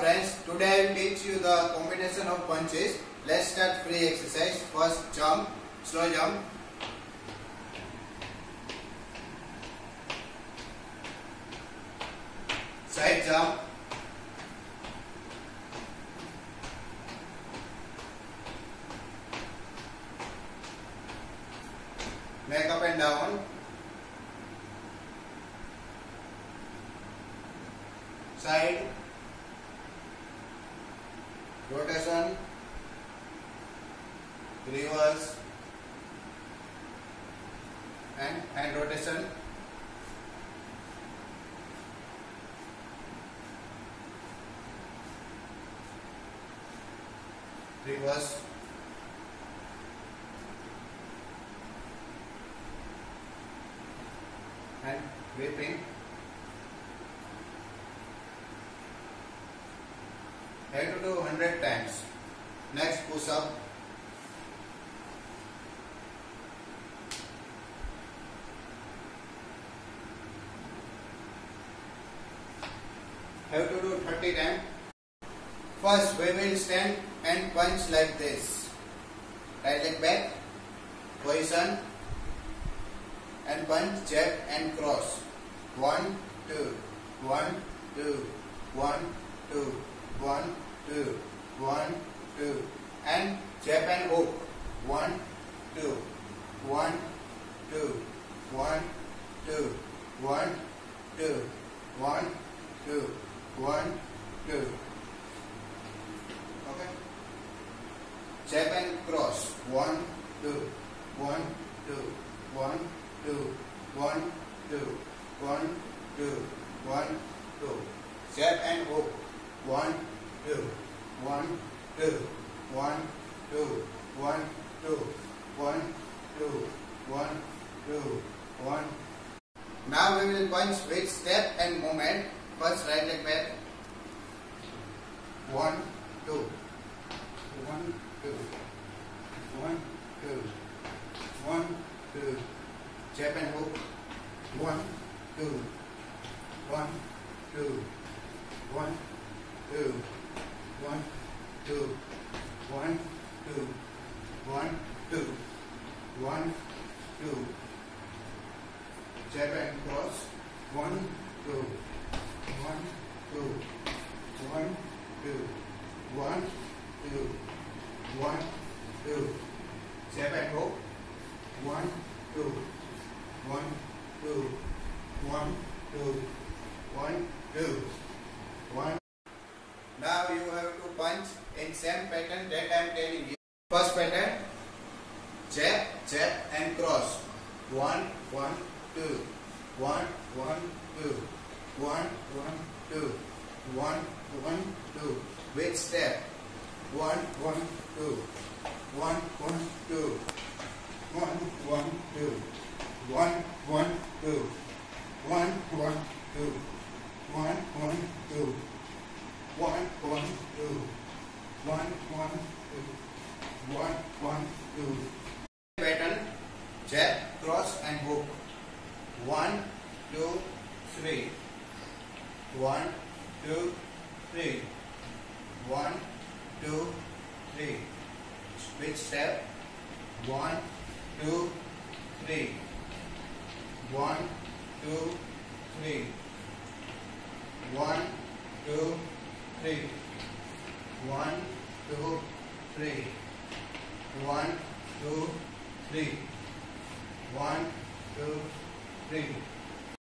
friends, today I will teach you the combination of punches. Let's start free exercise. First jump, slow jump. Side jump. Neck up and down. Side. Rotation. Reverse. And hand rotation. Reverse. and whipping have to do 100 times. Next push up. Have to do 30 times. First we will stand and punch like this. Right leg back position and punch, jab and cross. One, two, one, two, one, two, one, two, one, two, and jab and hook. One, two, one, two, one, two, one, two, one, two, one, two. Okay. Jab and cross. One, two, one, two, one two, one, two, one, two, one, two. Jab and hook. One, two, one, two, one, two, one, two, one, two, one, two, one. Now we will punch with step and movement. First right leg back. One, two, one, two, one, two, one, two. Jab and hook. One, two, one, two, 1, 2. Jab and cross. 1, 2. 1, 2. 1, 2. 1, 2. 1, 2. Jab and hook. 1, 2. 1, 2. 1, 2. 1, 2. 1. Now you have to punch in same pattern that I am telling you. First pattern, jab, jab and cross. One, one, two, one, one, two, one, one, two, one, one, two. With step, one, one, two, one, one, two, one, one, two one, one, two, one, one, two, one, one, two, one, one, two, one, one, two, one, one, two. Pattern, jab, cross and hook. One, two, three. One, two, three. One, two, three. Switch step. One, two, three. One, two, three. One, two, three. One, two, three. One, two, three. One, two, three. Bem,